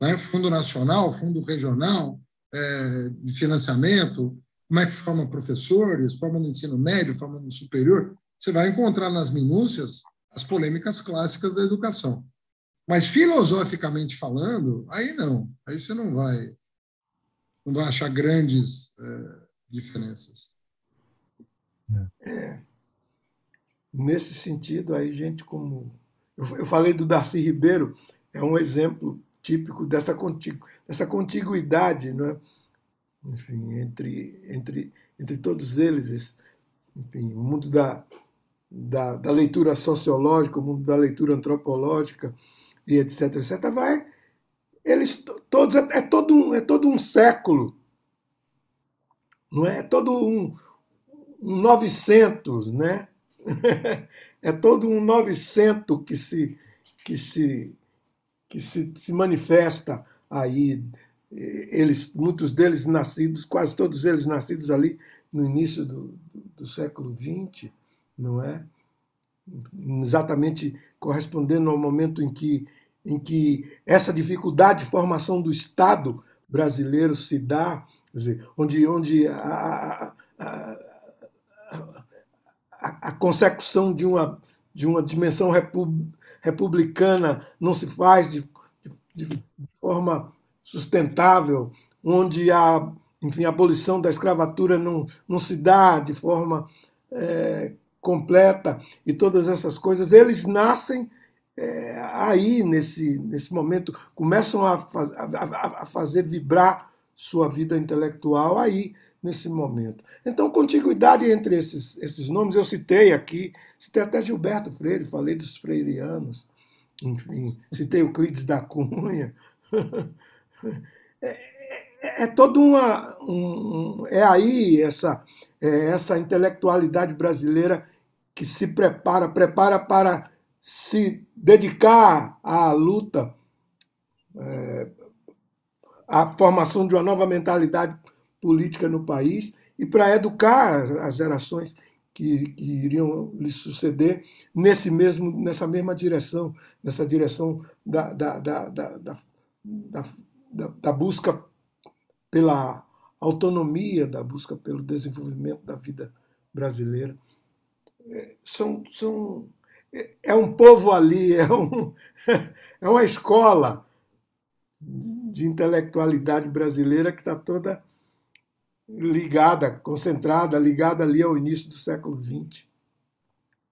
Né? Fundo nacional, fundo regional, é, de financiamento, como é que forma professores, forma no ensino médio, forma no superior. Você vai encontrar nas minúcias as polêmicas clássicas da educação. Mas filosoficamente falando, aí não. Aí você não vai, não vai achar grandes é, diferenças. É. Nesse sentido, aí gente como eu falei do Darcy Ribeiro, é um exemplo típico dessa, contigu... dessa contiguidade, não é? enfim, entre, entre, entre todos eles, enfim, o mundo da, da, da leitura sociológica, o mundo da leitura antropológica, e etc, etc, vai, eles todos, é, é, todo um, é todo um século, não é? É todo um, um 900, né? [laughs] é todo um 900 que se, que se, que se, se manifesta aí. Eles, muitos deles nascidos, quase todos eles nascidos ali no início do, do século XX, não é? Exatamente correspondendo ao momento em que, em que essa dificuldade de formação do Estado brasileiro se dá, dizer, onde, onde a, a, a, a, consecução de uma, de uma dimensão republicana não se faz de, de, de forma sustentável, onde a enfim, a abolição da escravatura não, não se dá de forma é, completa e todas essas coisas, eles nascem é, aí nesse, nesse momento, começam a, faz, a, a, fazer vibrar sua vida intelectual aí nesse momento. Então, contiguidade entre esses, esses nomes, eu citei aqui, citei até Gilberto Freire, falei dos freirianos, enfim, citei Euclides da Cunha. [laughs] É, é, é toda uma. Um, é aí essa, é essa intelectualidade brasileira que se prepara, prepara para se dedicar à luta, é, à formação de uma nova mentalidade política no país e para educar as gerações que, que, iriam lhe suceder nesse mesmo, nessa mesma direção, nessa direção da, da, da, da, busca pela autonomia, da busca pelo desenvolvimento da vida brasileira. É, são, são, é, é um povo ali, [laughs] é, um, é uma escola de intelectualidade brasileira que está toda ligada, concentrada, ligada ali ao início do século XX.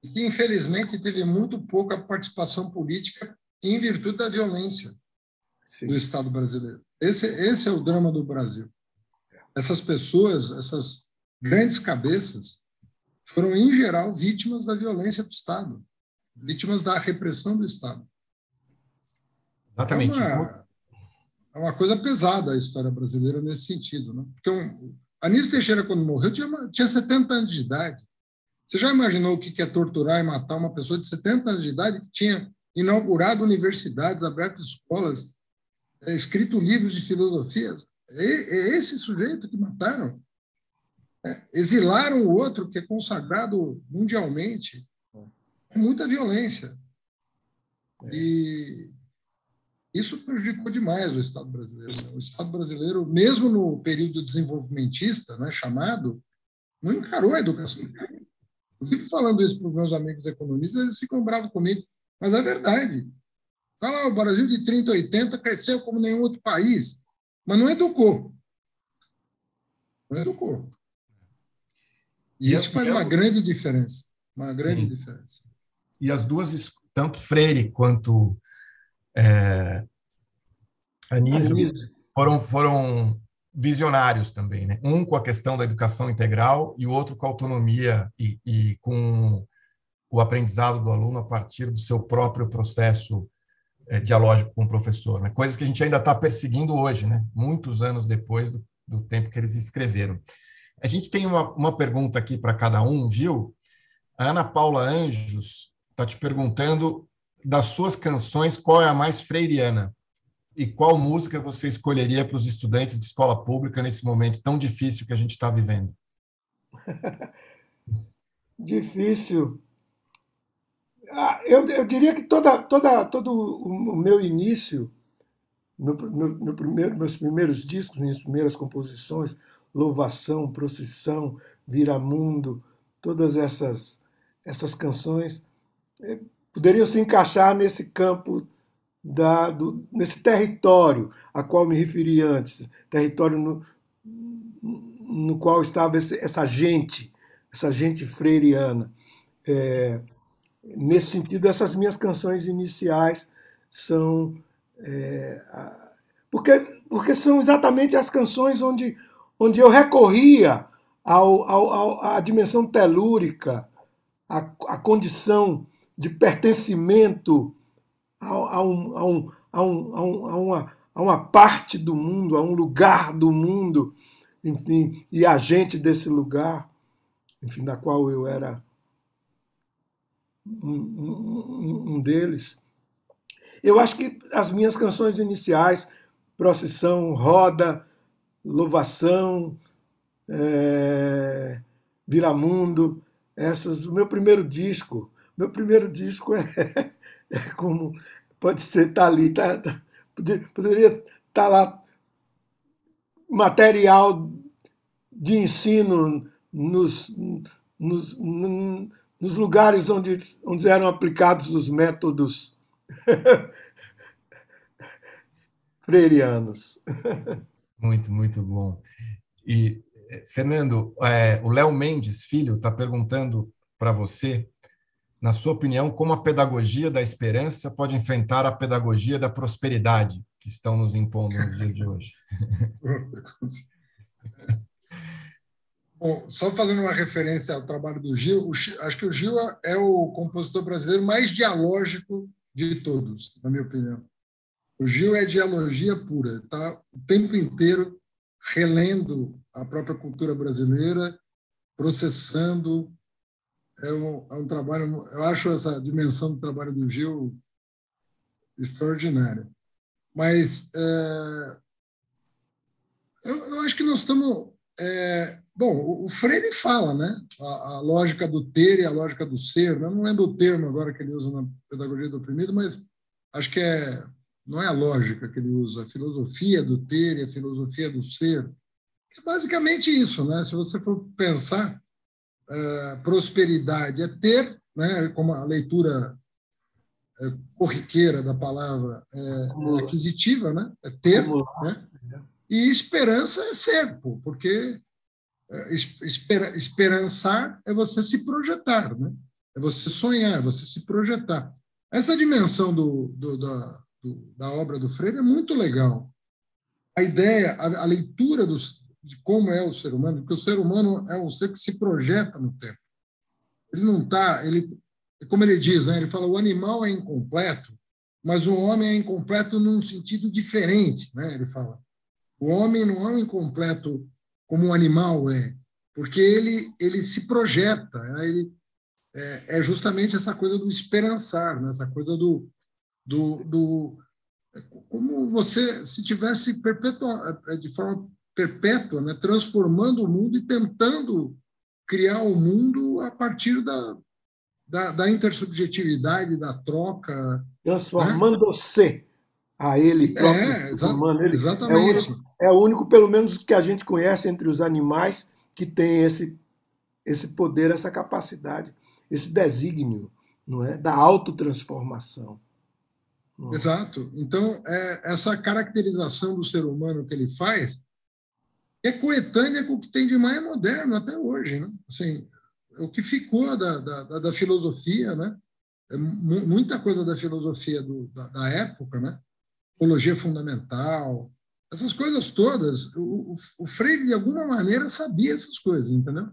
E, infelizmente, teve muito pouca participação política em virtude da violência Sim. do Estado brasileiro. Esse, esse é o drama do Brasil. Essas pessoas, essas grandes cabeças, foram, em geral, vítimas da violência do Estado, vítimas da repressão do Estado. Exatamente. É uma, é uma coisa pesada a história brasileira nesse sentido. Né? Porque um, Anísio Teixeira, quando morreu, tinha, tinha 70 anos de idade. Você já imaginou o que é torturar e matar uma pessoa de 70 anos de idade que tinha inaugurado universidades, aberto escolas, é, escrito livros de filosofias. É, é esse sujeito que mataram. É, exilaram o outro, que é consagrado mundialmente. com muita violência. E isso prejudicou demais o Estado brasileiro. O Estado brasileiro, mesmo no período desenvolvimentista, né, chamado, não encarou a educação. Eu fico falando isso para os meus amigos economistas, eles ficam bravos comigo, mas é verdade. Fala, o Brasil de 30 a 80 cresceu como nenhum outro país, mas não educou. Não educou. E, isso faz uma grande diferença. Uma grande Sim. diferença. E as duas, tanto Freire quanto é, Anísio, foram, foram visionários também. Né? Um com a questão da educação integral e o outro com a autonomia e, e com o aprendizado do aluno a partir do seu próprio processo é, dialógico com o professor, né? coisas que a gente ainda está perseguindo hoje, né? muitos anos depois do, do, tempo que eles escreveram. A gente tem uma, uma pergunta aqui para cada um, viu? A Ana Paula Anjos está te perguntando das suas canções qual é a mais freiriana e qual música você escolheria para os estudantes de escola pública nesse momento tão difícil que a gente está vivendo? [laughs] difícil. Ah, eu, eu diria que toda, toda, todo o meu início, meu primeiro, meus primeiros discos, minhas primeiras composições, Louvação, Procissão, Viramundo, todas essas, essas canções eh, poderiam se encaixar nesse campo, da, do, nesse território a qual me referi antes, território no, no qual estava esse, essa gente, essa gente freiriana. É, nesse sentido, essas minhas canções iniciais são. É, porque, porque são exatamente as canções onde, onde eu recorria ao, ao, ao à dimensão telúrica, à, à condição de pertencimento a, a, um, a, um, a, um, a, uma, a, a uma parte do mundo, a um lugar do mundo, enfim, e agente desse lugar, enfim, da qual eu era um, um, um deles. Eu acho que as minhas canções iniciais, Procissão, Roda, Louvação, é, Viramundo, essas, o meu primeiro disco, meu primeiro disco [laughs] é, é como pode ser tá ali, tá, tá, poderia estar tá lá material de ensino nos, nos, nos lugares onde, onde eram aplicados os métodos [laughs] freirianos. [laughs] Muito, muito bom. E, Fernando, é, o Léo Mendes, filho, está perguntando para você, na sua opinião, como a pedagogia da esperança pode enfrentar a pedagogia da prosperidade que estão nos impondo nos dias de hoje? [laughs] Bom, só fazendo uma referência ao trabalho do Gil, acho que o Gil é o compositor brasileiro mais dialógico de todos, na minha opinião. O Gil é dialogia pura, está o tempo inteiro relendo a própria cultura brasileira, processando. É um, é um trabalho, eu acho essa dimensão do trabalho do Gil extraordinária. Mas é, eu, eu, acho que nós estamos é, bom, o Freire fala, né? A, a, lógica do ter e a lógica do ser. Né? Eu não lembro o termo agora que ele usa na pedagogia do oprimido, mas acho que é não é a lógica que ele usa, a filosofia do ter e a filosofia do ser. É basicamente isso, né? Se você for pensar, é, prosperidade é ter, né? Como a leitura é, corriqueira da palavra é, é aquisitiva, né? É ter, né? E esperança é ser, pô, porque é, esper, esperançar é você se projetar, né? é você sonhar, é você se projetar. Essa dimensão do, do, da, do, da obra do Freire é muito legal. A ideia, a, a leitura dos, de como é o ser humano, porque o ser humano é um ser que se projeta no tempo. Ele não está, ele, como ele diz, né? ele fala, o animal é incompleto, mas o homem é incompleto num sentido diferente, né? ele fala. O homem não é um incompleto como um animal é, porque ele, ele se projeta, né? ele, é, é, justamente essa coisa do esperançar, né? essa coisa do, do, do como você se tivesse perpetua, é, de forma perpétua, né? transformando o mundo e tentando criar o mundo a partir da, da, da intersubjetividade, da troca. Né? Transformando-se né? a ele próprio. É, exa ele. exatamente. É é o único, pelo menos, que a gente conhece entre os animais que tem esse, esse poder, essa capacidade, esse desígnio não é? da autotransformação. É? Exato. Então, é, essa caracterização do ser humano que ele faz é coetânea com o que tem de mais moderno até hoje. Né? Assim, o que ficou da, da, da filosofia, né? É muita coisa da filosofia do, da, da época, né? Teologia fundamental, essas coisas todas, o, o, Freire, de alguma maneira, sabia essas coisas, entendeu?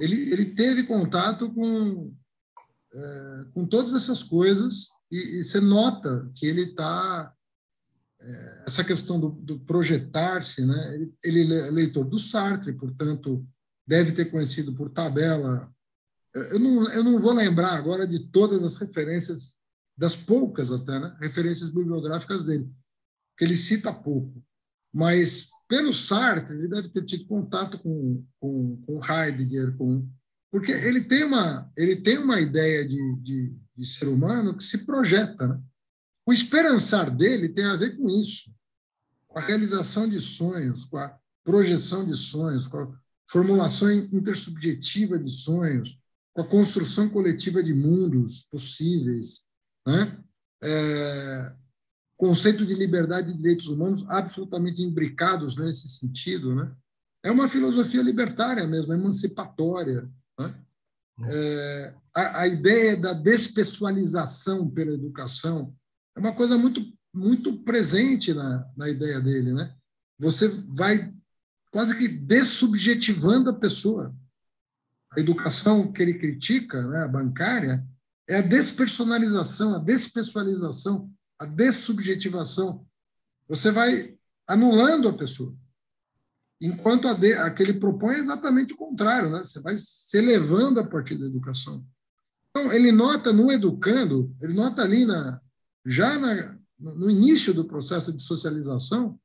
Ele, ele teve contato com, é, com todas essas coisas e, e você nota que ele está. É, essa questão do, do projetar-se, né? Ele, ele é leitor do Sartre, portanto, deve ter conhecido por tabela. Eu não, eu não vou lembrar agora de todas as referências, das poucas até, né? referências bibliográficas dele, porque ele cita pouco. Mas, pelo Sartre, ele deve ter tido contato com, com, com Heidegger, com, porque ele tem uma, ele tem uma ideia de, de, de ser humano que se projeta. Né? O esperançar dele tem a ver com isso, com a realização de sonhos, com a projeção de sonhos, com a formulação intersubjetiva de sonhos, com a construção coletiva de mundos possíveis. Né? É, conceito de liberdade e direitos humanos absolutamente imbricados nesse sentido, né? É uma filosofia libertária mesmo, emancipatória. Né? É, a, a, ideia da despessoalização pela educação é uma coisa muito muito presente na, na ideia dele, né? Você vai quase que dessubjetivando a pessoa. A educação que ele critica, né, a bancária, é a despersonalização, a despessoalização a dessubjetivação você vai anulando a pessoa. Enquanto a, de, a que ele propõe é exatamente o contrário, né? você vai se elevando a partir da educação. Então, ele nota no educando, ele nota ali na, já na, no início do processo de socialização,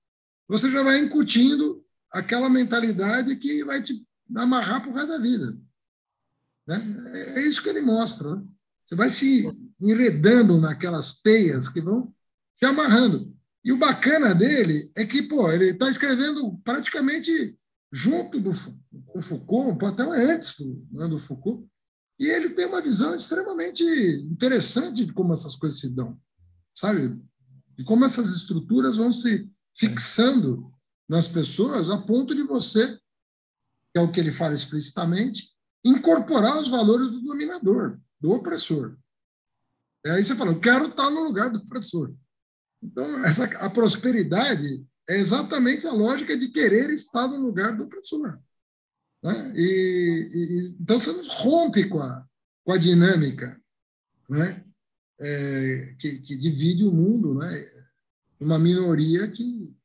você já vai incutindo aquela mentalidade que vai te amarrar o resto da vida. Né? É isso que ele mostra. Né? Você vai se enredando naquelas teias que vão te amarrando. E o bacana dele é que, pô, ele está escrevendo praticamente junto do, com Foucault, até antes do, né, do Foucault, e ele tem uma visão extremamente interessante de como essas coisas se dão, sabe? E como essas estruturas vão se fixando nas pessoas a ponto de você, que é o que ele fala explicitamente, incorporar os valores do dominador, do opressor. E aí você fala, eu quero estar no lugar do opressor. Então, essa, a prosperidade é exatamente a lógica de querer estar no lugar do opressor. Né? E, e, então, você rompe com a, com a dinâmica né? É, que, que, divide o mundo, né? uma minoria que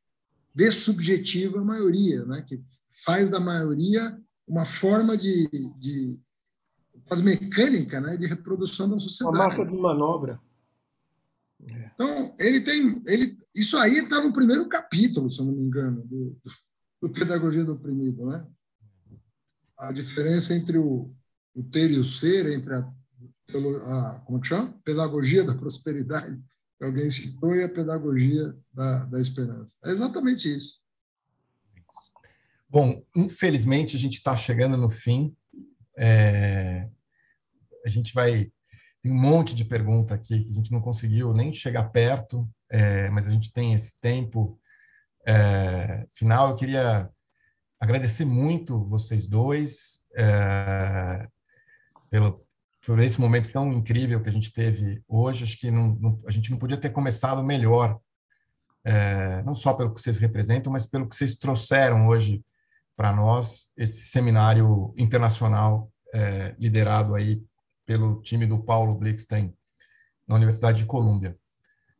dessubjetiva a maioria, né? que faz da maioria uma forma de, de quase mecânica né? de reprodução da sociedade. Uma marca de manobra. É. Então, ele tem. Ele, isso aí está no primeiro capítulo, se eu não me engano, do, do Pedagogia do Oprimido. Né? A diferença entre o, o ter e o ser, entre a, a como que chama? Pedagogia da prosperidade, que alguém citou, e a pedagogia da, da esperança. É exatamente isso. Bom, infelizmente a gente está chegando no fim. É, a gente vai tem um monte de pergunta aqui que a gente não conseguiu nem chegar perto, é, mas a gente tem esse tempo é, final. Eu queria agradecer muito vocês dois é, pelo, por esse momento tão incrível que a gente teve hoje. Acho que não, não, a gente não podia ter começado melhor, é, não só pelo que vocês representam, mas pelo que vocês trouxeram hoje para nós, esse seminário internacional é, liderado aí pelo time do Paulo Blickstein na Universidade de Colômbia.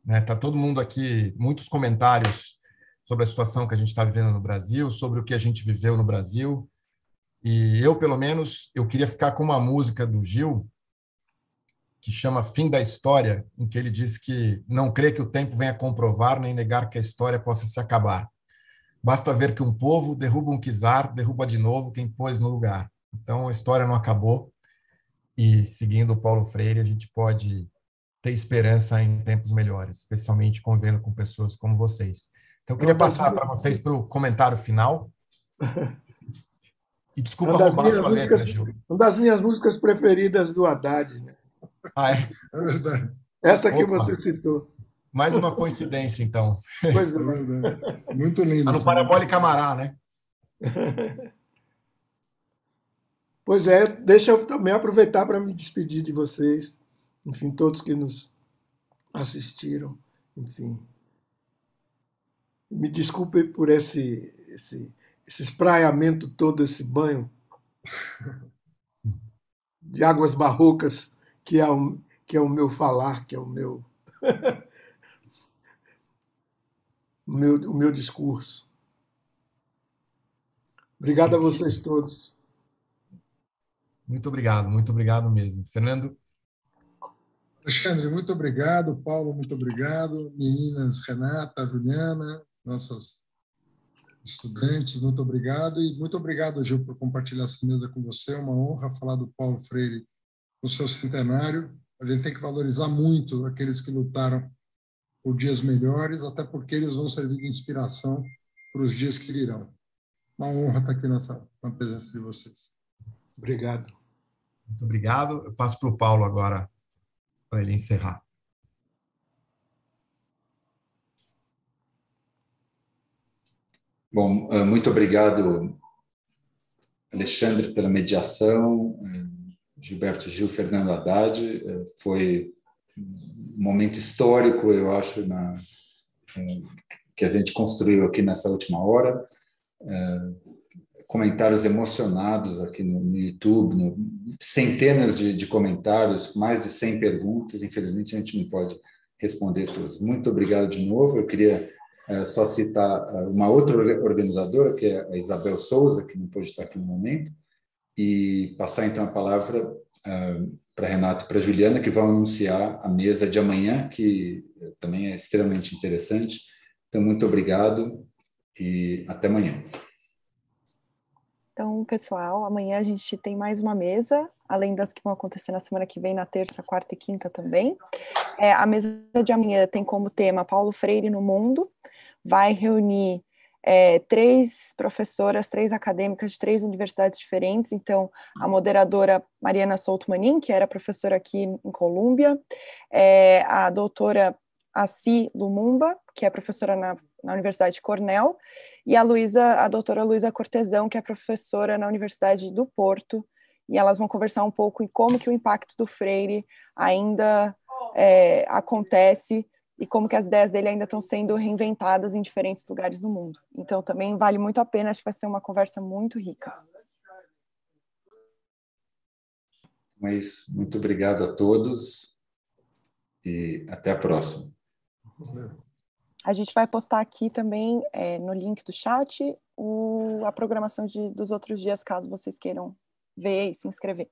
Né? Tá todo mundo aqui, muitos comentários sobre a situação que a gente está vivendo no Brasil, sobre o que a gente viveu no Brasil. E eu, pelo menos, eu queria ficar com uma música do Gil que chama Fim da História, em que ele diz que não crê que o tempo venha comprovar nem negar que a história possa se acabar. Basta ver que um povo derruba um czar, derruba de novo quem pôs no lugar. Então a história não acabou, e seguindo o Paulo Freire, a gente pode ter esperança em tempos melhores, especialmente convivendo com pessoas como vocês. Então, eu queria passar para vocês para o comentário final. E desculpa uma roubar a sua músicas, letra, Gil. Uma das minhas músicas preferidas do Haddad. Né? Ah, é? É verdade. Essa que Opa. você citou. Mais uma coincidência, então. Pois é. é. Muito lindo. Tá no Parabólica Camará, né? [laughs] Pois é, deixa eu também aproveitar para me despedir de vocês, enfim, todos que nos assistiram, enfim. Me desculpe por esse, esse, esse espraiamento todo, esse banho de águas barrocas, que é o, que é o meu falar, que é o meu, [laughs] o meu, o meu discurso. Obrigado a vocês todos. Muito obrigado, muito obrigado mesmo. Fernando? Alexandre, muito obrigado. Paulo, muito obrigado. Meninas, Renata, Juliana, nossas estudantes, muito obrigado. E muito obrigado, Gil, por compartilhar essa mesa com você. É uma honra falar do Paulo Freire no seu centenário. A gente tem que valorizar muito aqueles que lutaram por dias melhores, até porque eles vão servir de inspiração para os dias que virão. Uma honra estar aqui nessa, na presença de vocês. Obrigado. Muito obrigado. Eu passo para o Paulo agora, para ele encerrar. Bom, eh, muito obrigado, Alexandre, pela mediação, eh, Gilberto Gil, Fernando Haddad. Eh, foi um momento histórico, eu acho, na, que a gente construiu aqui nessa última hora comentários emocionados aqui no, YouTube, no, centenas de, de, comentários, mais de 100 perguntas. Infelizmente, a gente não pode responder todas. Muito obrigado de novo. Eu queria só citar é, uma outra organizadora, que é a Isabel Souza, que não pôde estar aqui no momento, e passar então a palavra uh, para Renato e para Juliana, que vão anunciar a mesa de amanhã, que também é extremamente interessante. Então, muito obrigado e até amanhã. Então, pessoal, amanhã a gente tem mais uma mesa, além das que vão acontecer na semana que vem, na terça, quarta e quinta também. É, a mesa de amanhã tem como tema Paulo Freire no Mundo, vai reunir é, três professoras, três acadêmicas de três universidades diferentes. Então, a moderadora Mariana Souto Manin, que era professora aqui em Colômbia, é, a doutora Assi Lumumba, que é professora na, na Universidade de Cornell, e a Luísa, a doutora Luísa Cortesão, que é professora na Universidade do Porto, e elas vão conversar um pouco em como que o impacto do Freire ainda é, acontece e como que as ideias dele ainda estão sendo reinventadas em diferentes lugares do mundo. Então também vale muito a pena, acho que vai ser uma conversa muito rica. É isso. Muito obrigado a todos e até a próxima. A gente vai postar aqui também é, no link do chat o, a programação de, dos outros dias, caso vocês queiram ver e se inscrever.